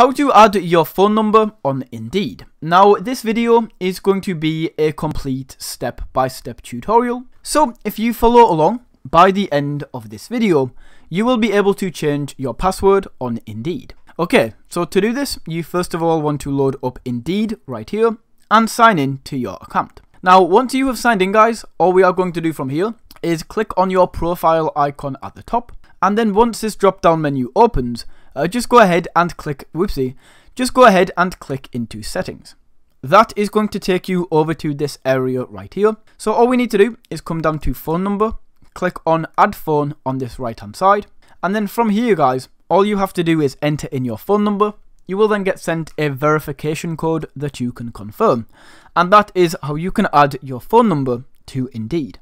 how to add your phone number on Indeed. Now this video is going to be a complete step-by-step -step tutorial. So if you follow along, by the end of this video, you will be able to change your password on Indeed. Okay, so to do this, you first of all want to load up Indeed right here and sign in to your account. Now, once you have signed in guys, all we are going to do from here is click on your profile icon at the top. And then once this drop down menu opens, uh, just go ahead and click, whoopsie, just go ahead and click into settings. That is going to take you over to this area right here. So all we need to do is come down to phone number, click on add phone on this right hand side. And then from here guys, all you have to do is enter in your phone number. You will then get sent a verification code that you can confirm. And that is how you can add your phone number to Indeed.